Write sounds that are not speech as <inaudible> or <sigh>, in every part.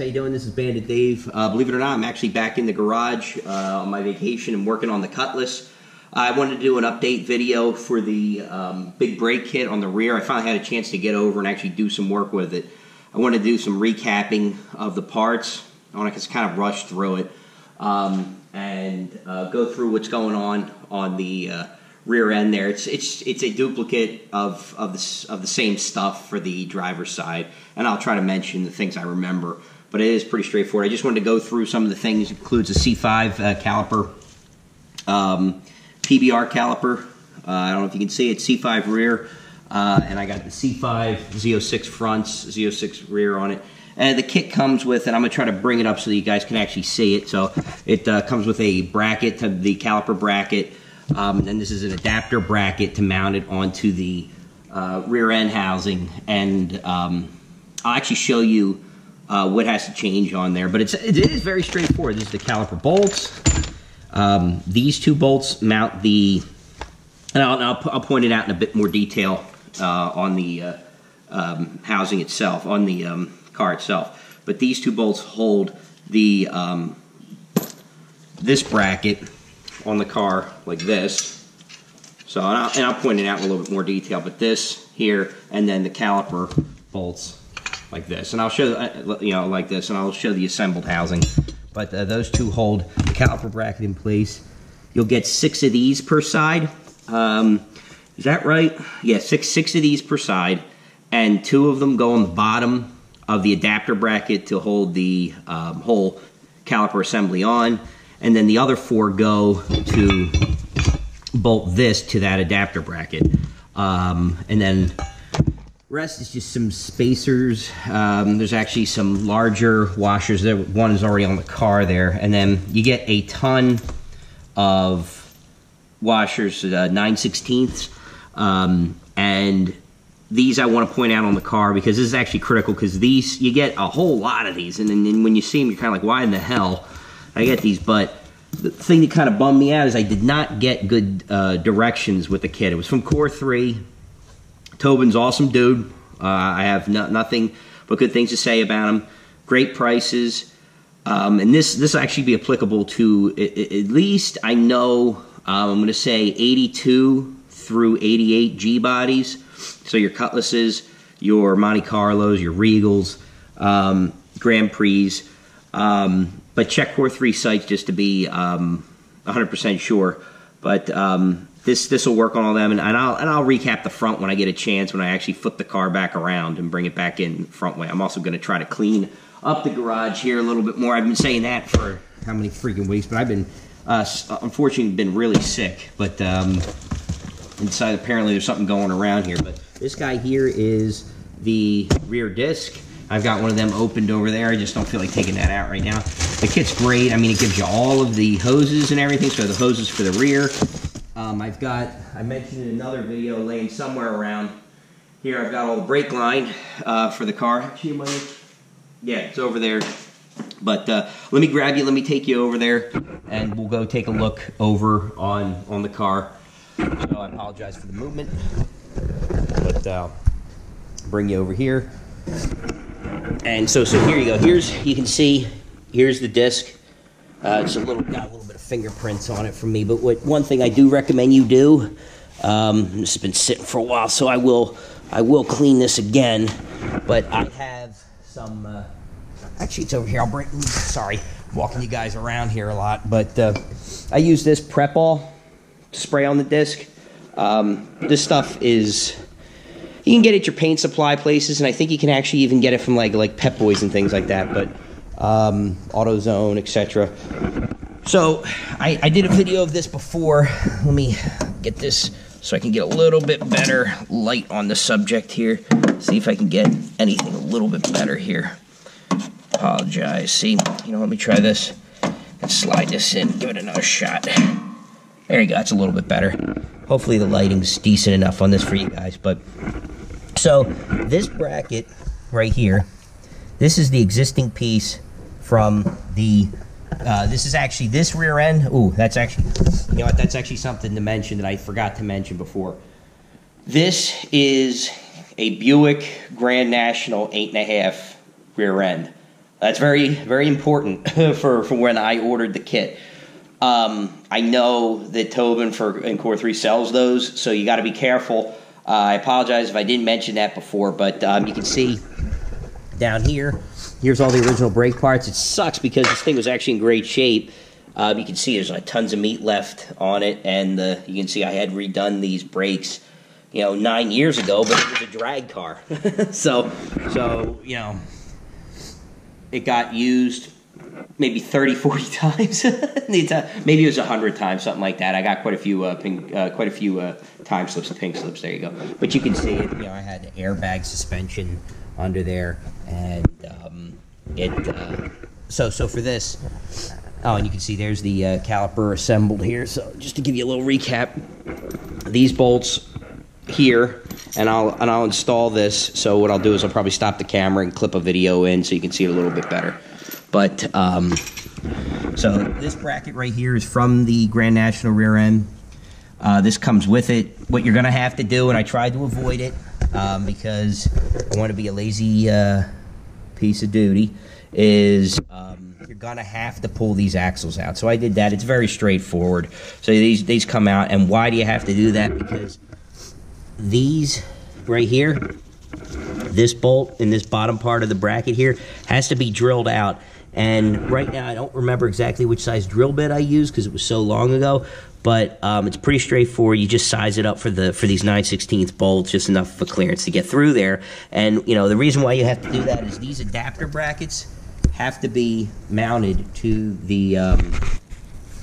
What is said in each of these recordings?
How you doing? This is Bandit Dave. Uh, believe it or not, I'm actually back in the garage uh, on my vacation and working on the Cutlass. I wanted to do an update video for the um, big brake kit on the rear. I finally had a chance to get over and actually do some work with it. I wanted to do some recapping of the parts. I want to just kind of rush through it um, and uh, go through what's going on on the uh, rear end there. It's it's it's a duplicate of of the of the same stuff for the driver's side, and I'll try to mention the things I remember. But it is pretty straightforward. I just wanted to go through some of the things. It includes a C5 uh, caliper, um, PBR caliper. Uh, I don't know if you can see it. C5 rear, uh, and I got the C5 Z06 fronts, Z06 rear on it. And the kit comes with, and I'm going to try to bring it up so that you guys can actually see it. So it uh, comes with a bracket, to the caliper bracket, um, and this is an adapter bracket to mount it onto the uh, rear end housing. And um, I'll actually show you uh, what has to change on there. But it's, it is very straightforward. This is the caliper bolts. Um, these two bolts mount the, and I'll, I'll, I'll, point it out in a bit more detail uh, on the uh, um, housing itself, on the um, car itself. But these two bolts hold the um, this bracket on the car like this. So, and I'll, and I'll point it out in a little bit more detail, but this here, and then the caliper bolts like this. And I'll show, uh, you know, like this, and I'll show the assembled housing. But uh, those two hold the caliper bracket in place. You'll get six of these per side. Um, is that right? Yeah, six, six of these per side. And two of them go on the bottom of the adapter bracket to hold the um, whole caliper assembly on and then the other four go to bolt this to that adapter bracket. Um, and then rest is just some spacers. Um, there's actually some larger washers. There, one is already on the car there. And then you get a ton of washers, uh, 9 16ths. Um, and these I want to point out on the car because this is actually critical because these, you get a whole lot of these. And then when you see them, you're kind of like, why in the hell? I get these, but the thing that kind of bummed me out is I did not get good uh, directions with the kit. It was from Kore3. Tobin's awesome dude. Uh, I have no, nothing but good things to say about him. Great prices. Um, and this this will actually be applicable to at, least I know um, I'm going to say 82 through 88 G bodies. So your Cutlasses, your Monte Carlos, your Regals, um, Grand Prix. Um, but check Kore3 sites just to be um, 100% sure. But um, this this will work on all them, and, and, I'll and I'll recap the front when I get a chance when I actually flip the car back around and bring it back in front way. I'm also going to try to clean up the garage here a little bit more. I've been saying that for how many freaking weeks, but I've been uh, unfortunately been really sick. But um, inside apparently there's something going around here. But this guy here is the rear disc. I've got one of them opened over there. I just don't feel like taking that out right now. The kit's great. I mean, it gives you all of the hoses and everything. So the hoses for the rear. Um, I've got, I mentioned in another video laying somewhere around here, I've got all the brake line uh, for the car. Yeah, it's over there. But uh, let me grab you, let me take you over there, and we'll go take a look over on, on the car. So I apologize for the movement, but uh, bring you over here. And so, so here you go. Here's you can see. Here's the disc. Uh, it's a little got a little fingerprints on it from me. But what one thing I do recommend you do. Um, this has been sitting for a while, so I will I will clean this again. But I have some. Uh, actually, it's over here. I'll bring. Sorry, walking you guys around here a lot. But uh, I use this Prep-All to spray on the disc. Um, this stuff is you can get it at your paint supply places, and I think you can actually even get it from like like Pep Boys and things like that. But um, AutoZone, etc. So I, I did a video of this before. Let me get this so I can get a little bit better light on the subject here. See if I can get anything a little bit better here. Apologize. See, you know, let me try this and slide this in. Give it another shot. There you go. That's a little bit better. Hopefully the lighting's decent enough on this for you guys. But so this bracket right here, this is the existing piece from the, uh, this is actually this rear end. Ooh, that's actually, you know what, that's actually something to mention that I forgot to mention before. This is a Buick Grand National 8.5 rear end. That's very, very important <laughs> for, for when I ordered the kit. Um, I know that Tobin for and Kore3 sells those, so you got to be careful. Uh, I apologize if I didn't mention that before, but um, you can see down here, here's all the original brake parts. It sucks because this thing was actually in great shape. Um, you can see there's like tons of meat left on it, and uh, you can see I had redone these brakes, you know, nine years ago, but it was a drag car. <laughs> so, so you know, it got used maybe 30, 40 <laughs> times. maybe it was 100 times, something like that. I got quite a few, uh, pink, uh, quite a few uh, time slips and pink slips. There you go. But you can see it. You know, I had airbag suspension under there, and um, it. Uh, so, so for this, oh, and you can see there's the uh, caliper assembled here. So, just to give you a little recap, these bolts here and I'll and I'll install this. So what I'll do is I'll probably stop the camera and clip a video in so you can see it a little bit better. But um, so this bracket right here is from the Grand National rear end. Uh, this comes with it. What you're gonna have to do, and I tried to avoid it um, because I want to be a lazy uh, piece of duty, is um, you're gonna have to pull these axles out. So I did that. It's very straightforward. So these these come out, and why do you have to do that? Because these right here, this bolt in this bottom part of the bracket here has to be drilled out. And right now, I don't remember exactly which size drill bit I used because it was so long ago. But um, it's pretty straightforward. You just size it up for the for these 9 16th bolts, just enough for clearance to get through there. And you know the reason why you have to do that is these adapter brackets have to be mounted to the. Um,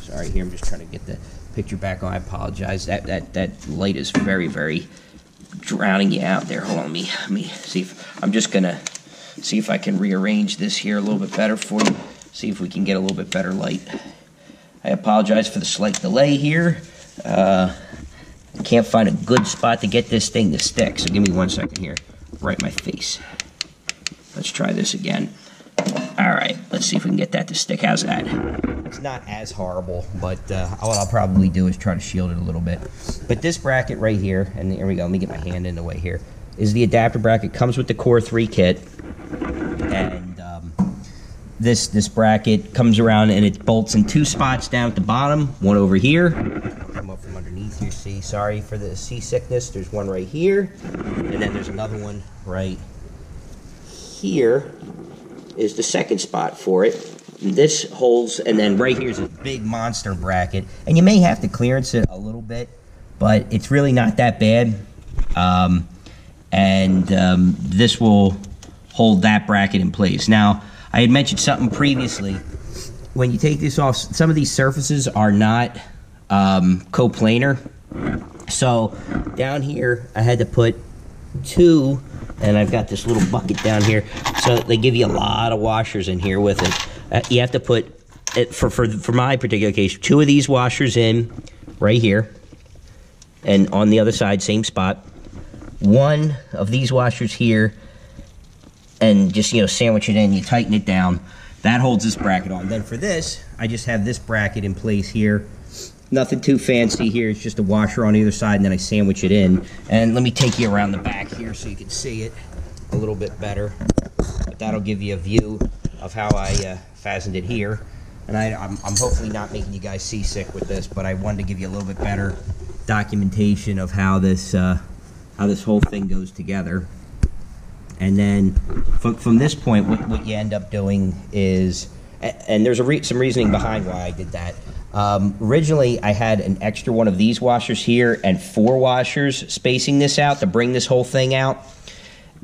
sorry, here I'm just trying to get the picture back on. I apologize. That that that light is very very drowning you out there. Hold on, me me see if I'm just gonna see if I can rearrange this here a little bit better for you. See if we can get a little bit better light. I apologize for the slight delay here. Uh, can't find a good spot to get this thing to stick. So give me one second here. Right my face. Let's try this again. All right, let's see if we can get that to stick. How's that? It's not as horrible, but uh, what I'll probably do is try to shield it a little bit. But this bracket right here, and here we go. Let me get my hand in the way here. Is the adapter bracket comes with the Kore3 kit, this this bracket comes around and it bolts in two spots down at the bottom. One over here. Come up from underneath here. See, sorry for the seasickness. There's one right here, and then there's another one right here is the second spot for it. This holds, and then right here is a big monster bracket. And you may have to clearance it a little bit, but it's really not that bad. Um, and um, this will hold that bracket in place. Now, I had mentioned something previously. When you take this off, some of these surfaces are not um, coplanar. So down here, I had to put two and I've got this little bucket down here. So they give you a lot of washers in here with it. Uh, you have to put it for for for my particular case, two of these washers in right here, and on the other side, same spot. One of these washers here, and just you know sandwich it in. You tighten it down. That holds this bracket on. Then for this, I just have this bracket in place here Nothing too fancy here. It's just a washer on either side, and then I sandwich it in. And let me take you around the back here so you can see it a little bit better. But that'll give you a view of how I uh, fastened it here. And I, am hopefully not making you guys seasick with this, but I wanted to give you a little bit better documentation of how this uh, how this whole thing goes together. And then from, from this point, what, what you end up doing is, and there's re some reasoning behind why I did that. Um, originally, I had an extra one of these washers here and four washers spacing this out to bring this whole thing out.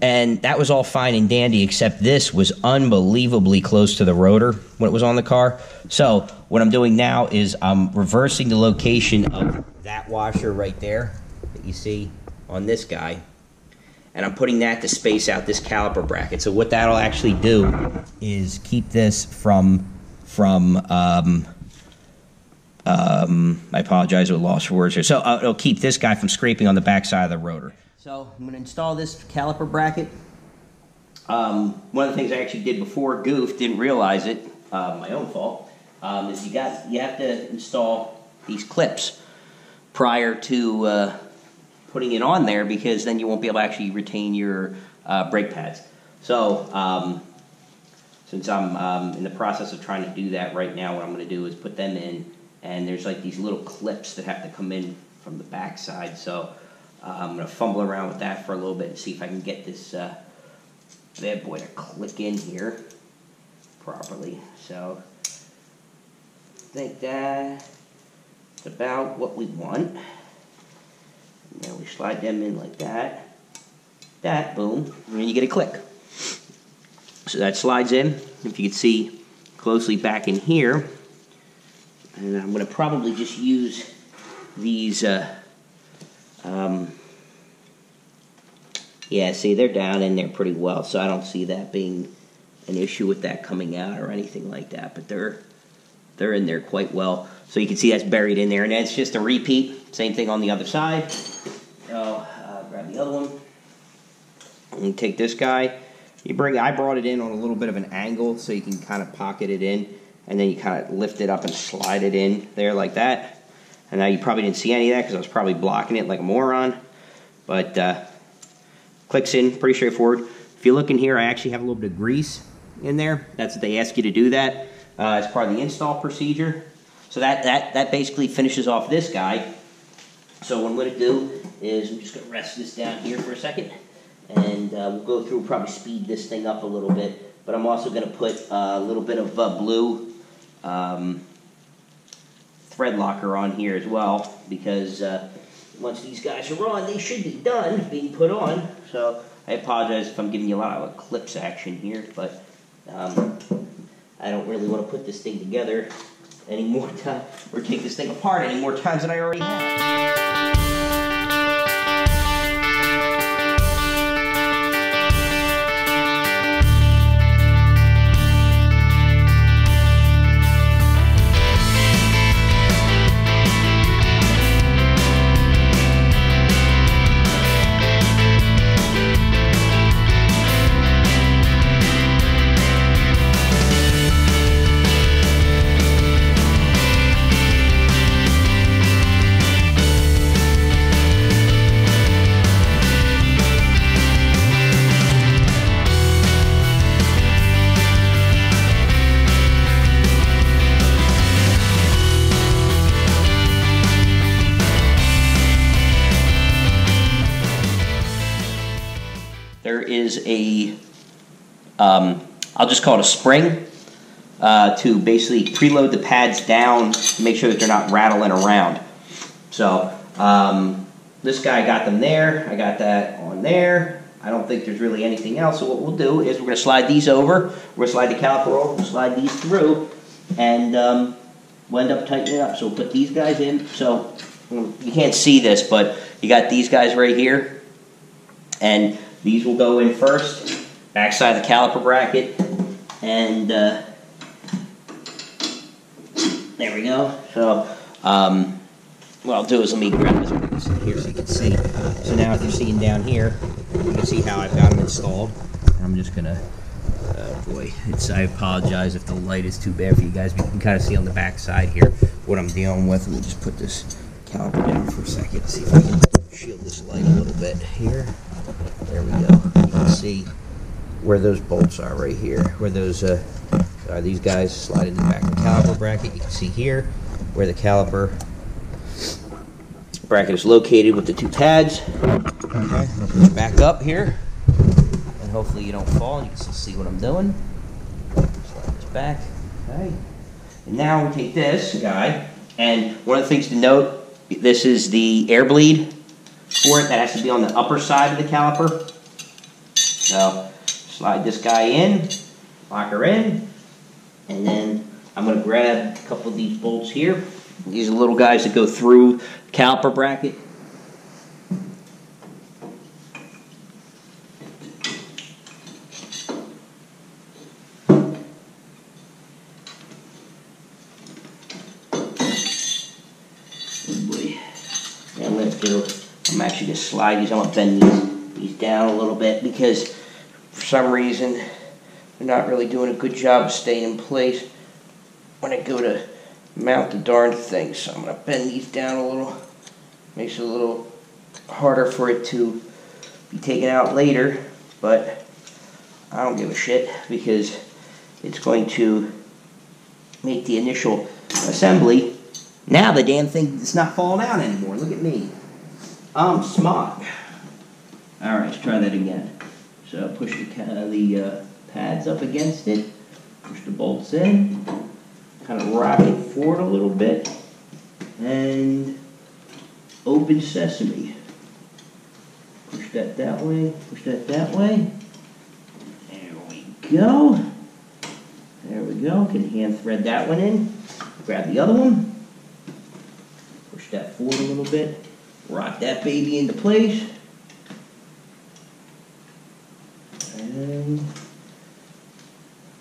And that was all fine and dandy, except this was unbelievably close to the rotor when it was on the car. So, what I'm doing now is I'm reversing the location of that washer right there that you see on this guy. And I'm putting that to space out this caliper bracket. So, what that'll actually do is keep this from, from, um, um, I apologize with lost words here. So uh, it'll keep this guy from scraping on the backside of the rotor. So I'm going to install this caliper bracket. Um, one of the things I actually did before Goof, didn't realize it, uh, my own fault, um, is you got you have to install these clips prior to uh, putting it on there because then you won't be able to actually retain your uh, brake pads. So, um, since I'm um, in the process of trying to do that right now, what I'm going to do is put them in, and there's like these little clips that have to come in from the back side. So uh, I'm going to fumble around with that for a little bit and see if I can get this uh, bad boy to click in here properly. So I think that's about what we want. And we slide them in like that. That, boom, and you get a click. So that slides in. If you can see closely back in here, and I'm going to probably just use these. Uh, um, yeah, see, they're down in there pretty well, so I don't see that being an issue with that coming out or anything like that. But they're they're in there quite well, so you can see that's buried in there, and that's just a repeat. Same thing on the other side. So uh, grab the other one and take this guy you bring, I brought it in on a little bit of an angle so you can kind of pocket it in, and then you kind of lift it up and slide it in there like that. And now you probably didn't see any of that because I was probably blocking it like a moron. But uh, clicks in, pretty straightforward. If you look in here, I actually have a little bit of grease in there. That's what they ask you to do that uh, as part of the install procedure. So that, that, that basically finishes off this guy. So what I'm going to do is I'm just going to rest this down here for a second and uh, we'll go through probably speed this thing up a little bit. But I'm also going to put a little bit of uh, blue um, thread locker on here as well because uh, once these guys are on, they should be done being put on. So I apologize if I'm giving you a lot of clips action here, but um, I don't really want to put this thing together any more <laughs> time or take this thing apart any more times than I already have. Is a, um, I'll just call it a spring uh, to basically preload the pads down to make sure that they're not rattling around. So um, this guy got them there. I got that on there. I don't think there's really anything else. So what we'll do is we're going to slide these over. We're going to slide the caliper over. We'll slide these through, and um, we'll end up tightening it up. So we'll put these guys in. So you can't see this, but you got these guys right here, and these will go in first, backside of the caliper bracket, and uh, there we go. So um, what I'll do is let me grab this here so you can see. So now if you're seeing down here, you can see how I've got them installed. I'm just gonna, oh boy, it's, I apologize if the light is too bad for you guys, but you can kind of see on the back side here what I'm dealing with. Let me just put this caliper down for a second, see if I can shield this light a little bit here. There we go. You can see where those bolts are right here. Where those uh, are these guys slide in the back of the caliper bracket. You can see here where the caliper bracket is located with the two pads. Okay, back up here, and hopefully you don't fall. You can still see what I'm doing. Slide this back. Okay. And now we take this guy, and one of the things to note, this is the air bleed for it. That has to be on the upper side of the caliper. So slide this guy in, lock her in, and then I'm going to grab a couple of these bolts here. These are little guys that go through caliper bracket. And let's do, I'm actually going to slide I'm going to bend these, these down a little bit because for some reason they're not really doing a good job of staying in place when I go to mount the darn thing. So I'm going to bend these down a little. Makes it a little harder for it to be taken out later, but I don't give a shit because it's going to make the initial assembly. Now the damn thing is not falling out anymore. Look at me. I'm smart. All right, let's try that again. So push the, the uh, pads up against it, push the bolts in, kind of rock it forward a little bit, and open sesame. Push that that way, push that that way. There we go. There we go. Can hand thread that one in. Grab the other one. Push that forward a little bit. Rock that baby into place. And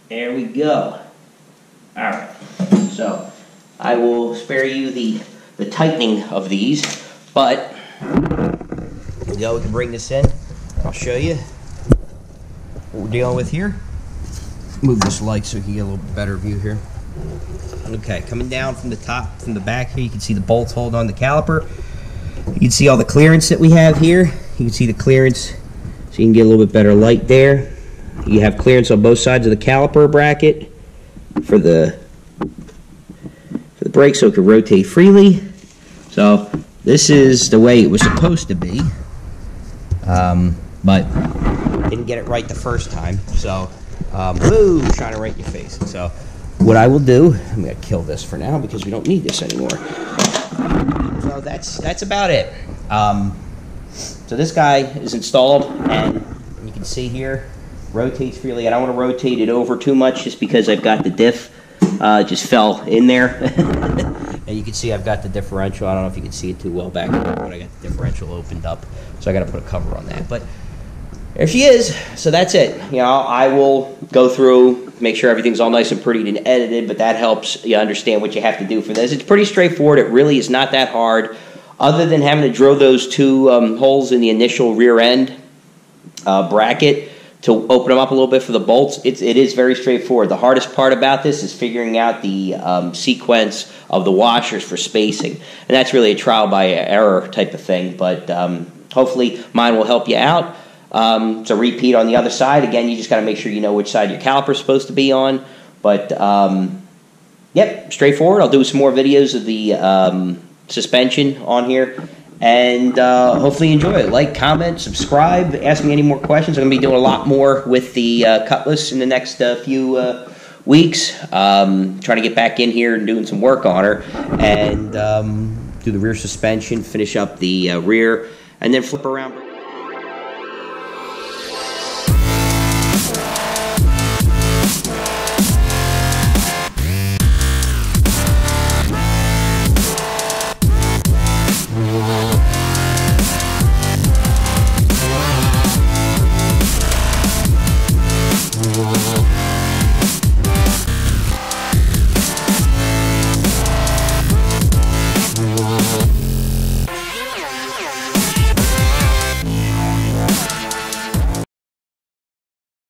there we go. All right. So I will spare you the the tightening of these, but we go. We can bring this in. I'll show you what we're dealing with here. Move this light so we can get a little better view here. Okay, coming down from the top, from the back here, you can see the bolts hold on the caliper. You can see all the clearance that we have here. You can see the clearance, so you can get a little bit better light there. You have clearance on both sides of the caliper bracket for the for the brake, so it can rotate freely. So this is the way it was supposed to be, um, but didn't get it right the first time. So, um, boom, shining right your face. So, what I will do, I'm gonna kill this for now because we don't need this anymore. So that's that's about it. Um, so this guy is installed, and you can see here, rotates freely. I don't want to rotate it over too much just because I've got the diff uh, just fell in there. <laughs> and you can see I've got the differential. I don't know if you can see it too well back there, but I got the differential opened up. So I got to put a cover on that. But there she is. So that's it. You know, I will go through, make sure everything's all nice and pretty and edited, but that helps you understand what you have to do for this. It's pretty straightforward. It really is not that hard. Other than having to drill those two um, holes in the initial rear end uh, bracket, to open them up a little bit for the bolts, it's, it is very straightforward. The hardest part about this is figuring out the um, sequence of the washers for spacing. And that's really a trial by error type of thing, but um, hopefully mine will help you out. Um, it's a repeat on the other side. Again, you just got to make sure you know which side your caliper is supposed to be on. But, um, yep, straightforward. I'll do some more videos of the um, suspension on here and uh, hopefully you enjoy it. Like, comment, subscribe, ask me any more questions. I'm going to be doing a lot more with the uh, Cutlass in the next uh, few uh, weeks. Um, trying to get back in here and doing some work on her and um, do the rear suspension, finish up the uh, rear, and then flip around.